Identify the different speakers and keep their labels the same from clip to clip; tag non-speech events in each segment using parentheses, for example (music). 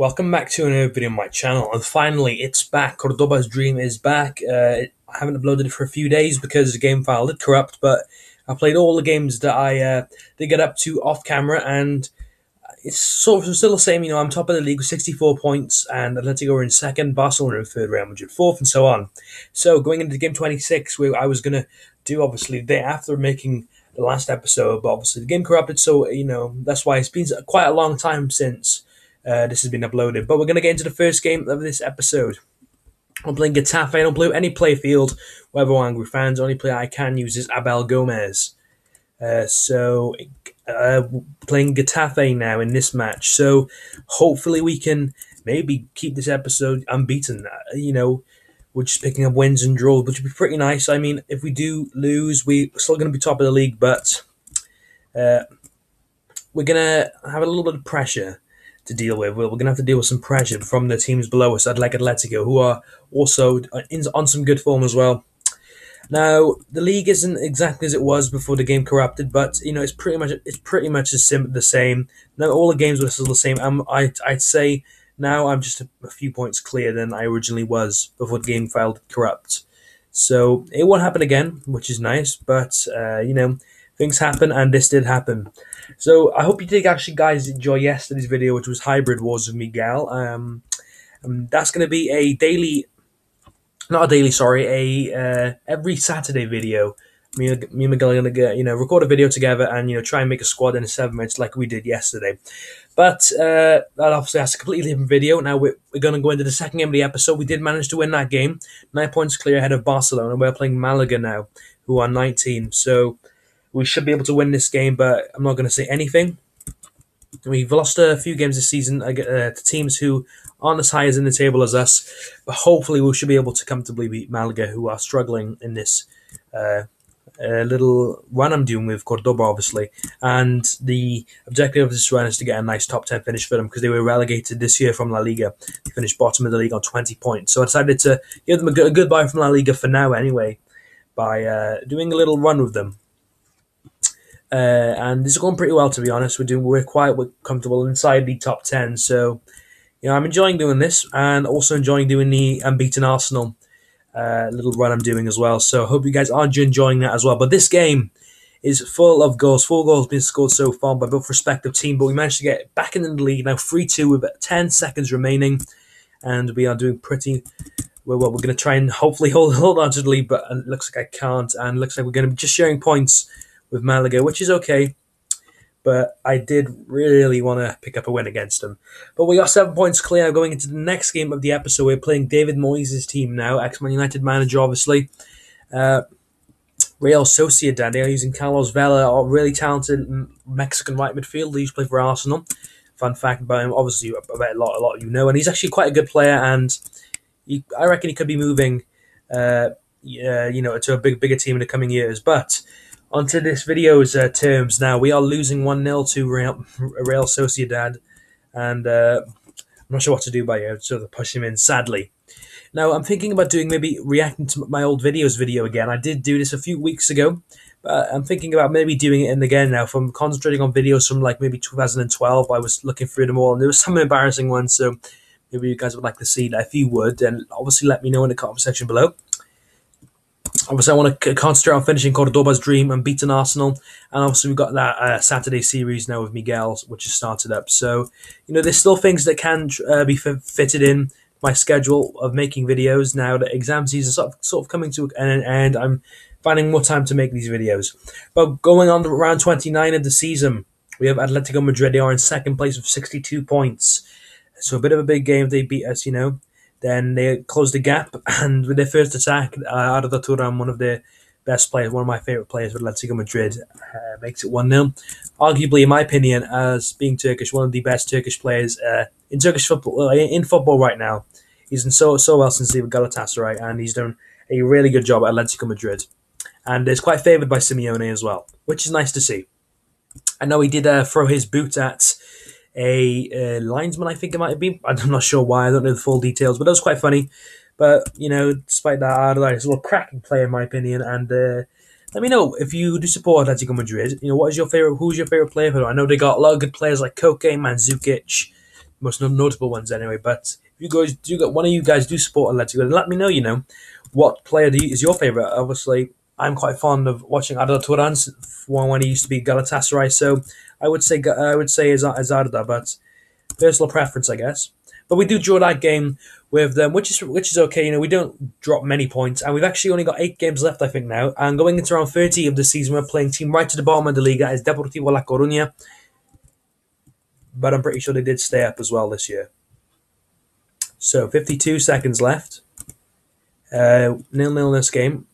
Speaker 1: Welcome back to another video on my channel, and finally, it's back. Cordoba's Dream is back. Uh, I haven't uploaded it for a few days because the game file did corrupt, but I played all the games that I uh, did get up to off camera, and it's sort of still the same. You know, I'm top of the league with 64 points, and Atletico are in second, Barcelona in third, Real Madrid fourth, and so on. So going into game 26, where I was going to do obviously the day after making the last episode, but obviously the game corrupted, so you know that's why it's been quite a long time since uh, this has been uploaded. But we're going to get into the first game of this episode. I'm playing Getafe. I don't play any play field. Whether angry fans, only player I can use is Abel Gomez. Uh, so uh, playing Getafe now in this match. So hopefully we can maybe keep this episode unbeaten. Uh, you know, we're just picking up wins and draws, which would be pretty nice. I mean, if we do lose, we're still going to be top of the league, but uh, we're going to have a little bit of pressure to deal with. We're, going to have to deal with some pressure from the teams below us, like Atletico, who are also in, on some good form as well. Now, the league isn't exactly as it was before the game corrupted, but you know it's pretty much it's pretty much the same. Now, all the games were still the same. I'm, I, I'd say now I'm just a, a few points clear than I originally was before the game failed corrupt. So it won't happen again, which is nice. But uh, you know, things happen, and this did happen. So I hope you did actually, guys, enjoy yesterday's video, which was Hybrid Wars of Miguel. Um, um that's going to be a daily, not a daily, sorry, a uh, every Saturday video. Me, me and Miguel are going to get, you know record a video together and you know try and make a squad in seven minutes like we did yesterday. But uh, that obviously has a completely different video. Now we're, we're going to go into the second game of the episode. We did manage to win that game, nine points clear ahead of Barcelona. We're playing Malaga now, who are 19. So we should be able to win this game, but I'm not going to say anything. We've lost a few games this season uh, to teams who aren't as high as in the table as us, but hopefully we should be able to comfortably beat Malaga, who are struggling in this uh, uh, little run I'm doing with Cordoba, obviously. And the objective of this run is to get a nice top 10 finish for them because they were relegated this year from La Liga. They finished bottom of the league on 20 points. So I decided to give them a, good, a goodbye from La Liga for now, anyway, by uh, doing a little run with them. Uh, and this is going pretty well to be honest. We're doing we're quite we're comfortable inside the top ten, so you know I'm enjoying doing this and also enjoying doing the unbeaten Arsenal uh, little run I'm doing as well. So I hope you guys are enjoying that as well. But this game is full of goals. Four goals being scored so far by both respective team, but we managed to get back in the lead now, three two with ten seconds remaining, and we are doing pretty. Well, we're going to try and hopefully (laughs) hold hold on to the lead, but it looks like I can't, and looks like we're going to be just sharing points with Malaga, which is okay. But I did really want to pick up a win against them. But we got seven points clear going into the next game of the episode. We're playing David Moyes' team now, ex Man United manager, obviously. Uh, Real Sociedad, they are using Carlos Vela, a really talented Mexican right midfielder. To play for Arsenal. Fun fact about him, obviously, a lot, a lot of you know. And he's actually quite a good player, and he, I reckon he could be moving, uh, you know, to a big, bigger team in the coming years. But onto this video's uh, terms now. We are losing 1 0 to Real, Real Sociedad, and uh, I'm not sure what to do by here, so to push him in, sadly. Now, I'm thinking about doing maybe reacting to my old videos video again. I did do this a few weeks ago, but I'm thinking about maybe doing it in again now. From concentrating on videos from like maybe 2012, I was looking through them all, and there were some embarrassing ones, so maybe you guys would like to see that. If you would, then obviously let me know in the comment section below obviously, I want to concentrate on finishing Cordoba's dream and beating Arsenal. And obviously, we've got that uh, Saturday series now with Miguel, which has started up. So, you know, there's still things that can uh, be f- fitted in my schedule of making videos now that exam season sort of, sort of coming to an end. I'm finding more time to make these videos. But going on to round 29 of the season, we have Atletico Madrid. They are in second place with 62 points. So a bit of a big game. They beat us, you know. Then they closed the gap, (laughs) and with their first attack, uh, Arda Turan, one of their best players, one of my favourite players with Atletico Madrid, uh, makes it 1 0. Arguably, in my opinion, as being Turkish, one of the best Turkish players uh, in Turkish football, uh, in football right now. He's done so, so well since leaving Galatasaray, and he's done a really good job at Atletico Madrid. And is quite favoured by Simeone as well, which is nice to see. I know he did uh, throw his boot at a, a linesman, I think it might have been. I'm not sure why, I don't know the full details, but that was quite funny. But, you know, despite that, Arda is a little cracking player, in my opinion. And uh, let me know if you do support Atletico Madrid. You know, what is your favorite? Who's your favorite player? I know they got a lot of good players like Koke, Mandzukic, most notable ones anyway. But if you guys do got one of you guys do support Atletico, let me know. You know what player you, is your favorite? Obviously, I'm quite fond of watching Arda Turan when he used to be Galatasaray. So I would say I would say as Arda, but personal preference, I guess. But we do draw that game with them, which is which is okay. You know, we don't drop many points, and we've actually only got eight games left, I think, now. And going into round thirty of the season, we're playing team right to the bottom of the league. That is Deportivo La Coruña. But I'm pretty sure they did stay up as well this year. So 52 seconds left. Uh, nil nil this game.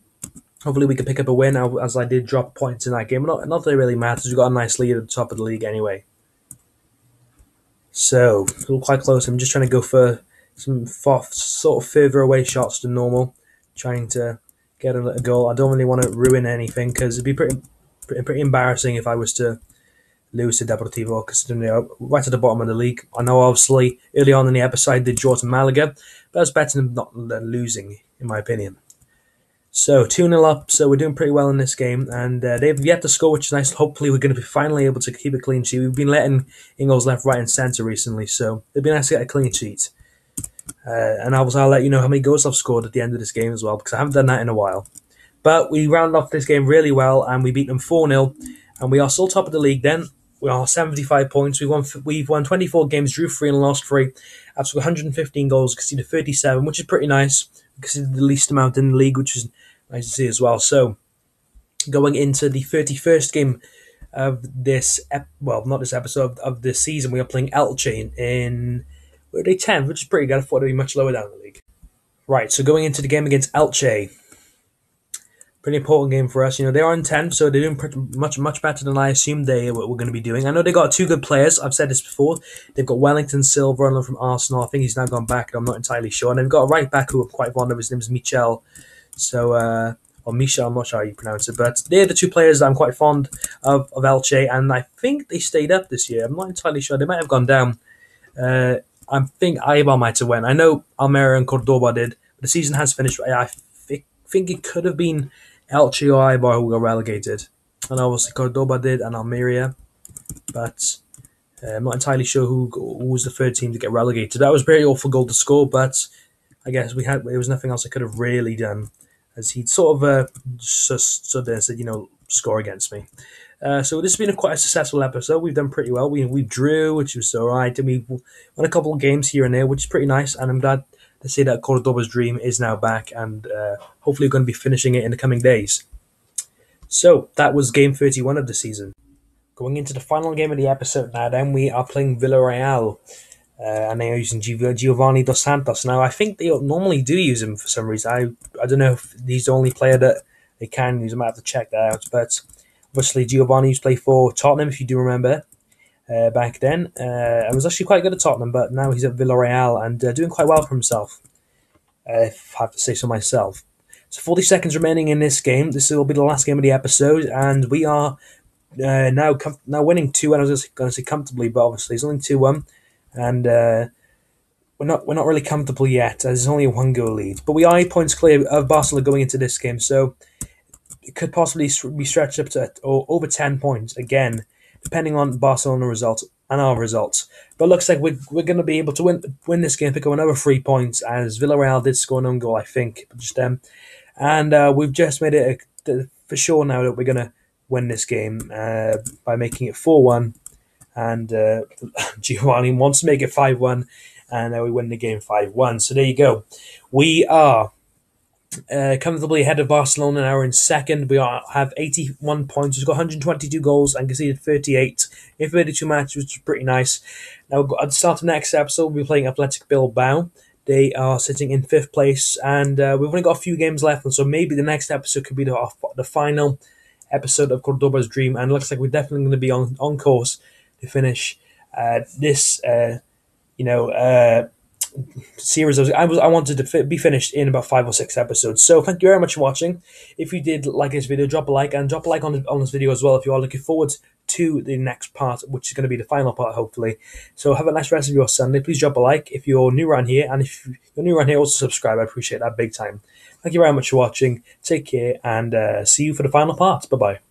Speaker 1: Hopefully we can pick up a win as I did drop points in that game. Not, not that it really matters. We've got a nice lead at the top of the league anyway. So, quite close. I'm just trying to go for some far, sort of further away shots than normal. Trying to get a, a goal. I don't really want to ruin anything because it'd be pretty, pretty, pretty embarrassing if I was to lose to Deportivo considering they're right at the bottom of the league. I know obviously early on in the episode they drew to Malaga, but that's better than not than losing in my opinion. So 2 0 up, so we're doing pretty well in this game, and uh, they've yet to score, which is nice. Hopefully, we're going to be finally able to keep a clean sheet. We've been letting Ingles left, right, and centre recently, so it'd be nice to get a clean sheet. Uh, and I'll, I'll let you know how many goals I've scored at the end of this game as well, because I haven't done that in a while. But we round off this game really well, and we beat them 4 0, and we are still top of the league then. We are 75 points. We won, we've won 24 games, drew 3 and lost 3. I've scored 115 goals, conceded 37, which is pretty nice. Conceded the least amount in the league, which is nice to see as well. So, going into the 31st game of this, ep- well, not this episode, of this season, we are playing Elche in, where are they 10th, which is pretty good. I thought they'd be much lower down the league. Right, so going into the game against Elche, pretty important game for us. You know, they are in 10th, so they're doing pretty much much better than I assumed they were going to be doing. I know they got two good players. I've said this before. They've got Wellington Silva from Arsenal. I think he's now gone back. I'm not entirely sure. And they've got a right back who I'm quite fond of. His name is Michel so, uh, or Misha, I'm not sure how you pronounce it, but they're the two players I'm quite fond of, of Elche, and I think they stayed up this year. I'm not entirely sure. They might have gone down. Uh, I think Eibar might have went. I know Almeria and Cordoba did. But the season has finished. I think it could have been Elche or Eibar who got relegated. And obviously Cordoba did and Almeria. But uh, I'm not entirely sure who, who was the third team to get relegated. That was very awful goal to score, but I guess we had there was nothing else I could have really done as he'd sort of uh, stood there and said, you know, score against me. Uh, so this has been a quite a successful episode. We've done pretty well. We we drew, which was all right, and we won a couple of games here and there, which is pretty nice. And I'm glad to say that Cordoba's dream is now back, and uh, hopefully we're going to be finishing it in the coming days. So that was game 31 of the season. Going into the final game of the episode now, then we are playing Villarreal. Uh, and they're using Giovani Dos Santos. Now, I think they normally do use him for some reason. I, I don't know if he's the only player that they can use. I might have to check that out. But obviously, Giovani used to play for Tottenham, if you do remember, uh, back then. Uh, and was actually quite good at Tottenham, but now he's at Villarreal and uh, doing quite well for himself, uh, if I have to say so myself. So 40 seconds remaining in this game. This will be the last game of the episode, and we are uh, now com- now winning 2 and I was going to say comfortably, but obviously it's only 2 1 and uh, we're not we're not really comfortable yet. As it's only a one goal lead, but we are eight points clear of Barcelona going into this game, so it could possibly be stretched up to or over ten points again, depending on Barcelona results and our results. But looks like we're, we're going to be able to win win this game, pick up another three points, as Villarreal did score an own goal, I think, just um, and uh, we've just made it a, for sure now that we're going to win this game uh, by making it four one and uh, (laughs) Giovani wants to make it 5 1, and uh, we win the game 5 1. So there you go. We are uh, comfortably ahead of Barcelona now. In second. We are, have 81 points. We've got 122 goals and conceded 38 in 32 matches, which is pretty nice. Now, at the start of next episode, we'll be playing Athletic Bilbao. They are sitting in fifth place, and uh, we've only got a few games left, and so maybe the next episode could be the, the final episode of Cordoba's Dream, and it looks like we're definitely going to be on, on course to finish uh, this, uh, you know, uh, series. I was I wanted to fi- be finished in about five or six episodes. So thank you very much for watching. If you did like this video, drop a like and drop a like on, the, on this video as well if you are looking forward to the next part, which is going to be the final part, hopefully. So have a nice rest of your Sunday. Please drop a like if you're new around here, and if you're new around here, also subscribe. I appreciate that big time. Thank you very much for watching. Take care, and uh, see you for the final part. Bye bye.